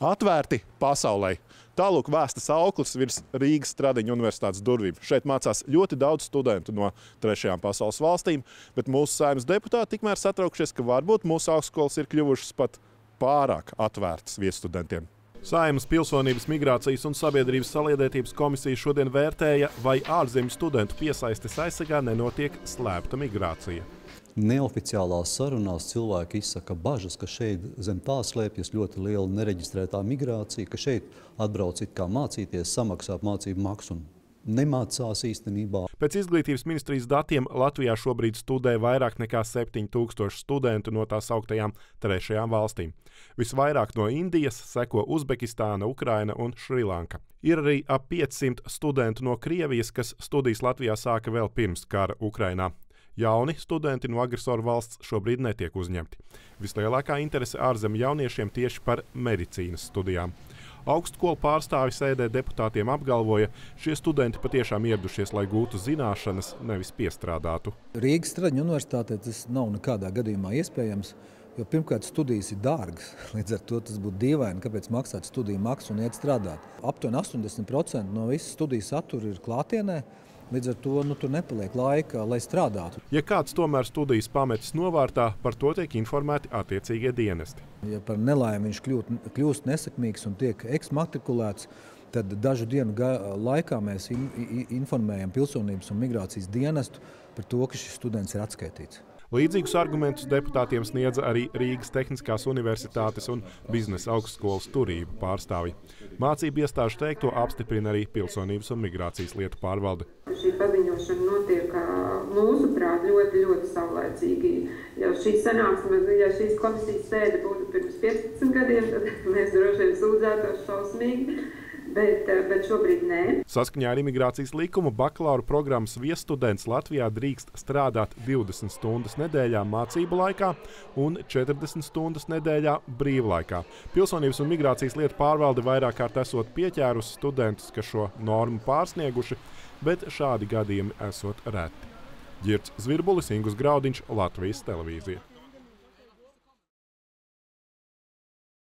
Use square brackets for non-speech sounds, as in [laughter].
Atvērti pasaulē. Tālāk vēstas auklis virs Rīgas Stradiņa universitātes durvīm. Šeit mācās ļoti daudz studentu no trešajām pasaules valstīm, bet mūsu saimnes deputāti tikmēr satraukšies, ka varbūt mūsu augstskolas ir kļuvušas pat pārāk atvērtas viesstudentiem. Saimas pilsonības, migrācijas un sabiedrības saliedētības komisija šodien vērtēja, vai ārzemju studentu piesaistes aizsargā nenotiek slēpta migrācija. Neoficiālās sarunās cilvēki izsaka bažas, ka šeit zem tā slēpjas ļoti liela nereģistrētā migrācija, ka šeit atbrauc it kā mācīties, samaksāt mācību maksu un nemācās īstenībā. Pēc izglītības ministrijas datiem Latvijā šobrīd studē vairāk nekā 7000 studentu no tās augtajām trešajām valstīm. Visvairāk no Indijas seko Uzbekistāna, Ukraina un Šrilanka. Ir arī ap 500 studentu no Krievijas, kas studijas Latvijā sāka vēl pirms kara Ukrainā. Jauni studenti no agresoru valsts šobrīd netiek uzņemti. Vislielākā interese ārzemju jauniešiem tieši par medicīnas studijām. Augstskolu pārstāvi sēdē deputātiem apgalvoja, šie studenti patiešām ieradušies, lai gūtu zināšanas, nevis piestrādātu. Rīgas Straņu universitātē tas nav nekādā gadījumā iespējams. Jo pirmkārt, studijas ir dārgas. [laughs] Līdz ar to tas būtu dīvaini, kāpēc maksāt studiju maksu un iet strādāt. Aptuveni 80% no visas studiju satura ir klātienē. Līdz ar to nu, tur nepaliek laika, lai strādātu. Ja kāds tomēr studijas pametis novārtā, par to tiek informēti attiecīgie dienesti. Ja par nelaimi viņš kļūt, kļūst nesekmīgs un tiek eksmatrikulēts, tad dažu dienu laikā mēs in, informējam pilsonības un migrācijas dienestu par to, ka šis students ir atskaitīts. Līdzīgus argumentus deputātiem sniedza arī Rīgas Tehniskās Universitātes un biznesa augstskolas turību pārstāvji. Mācību iestāžu teikto apstiprina arī Pilsonības un migrācijas lietu pārvalde. Šī paziņošana notiek mūsuprāt ļoti, ļoti saulēcīgi. Ja šīs sanāksmes, ja šīs komisijas sēde būtu pirms 15 gadiem, tad mēs droši vien sūdzētos šausmīgi bet, eh, bet šobrīd nē. Saskaņā ar imigrācijas likumu bakalaura programmas viesstudents Latvijā drīkst strādāt 20 stundas nedēļā mācību laikā un 40 stundas nedēļā brīvlaikā. Pilsonības un migrācijas lietu pārvalde vairāk kārt esot pieķērusi studentus, kas šo normu pārsnieguši, bet šādi gadījumi esot reti. Girts Zvirbulis, Ingus Graudiņš, Latvijas televīzija.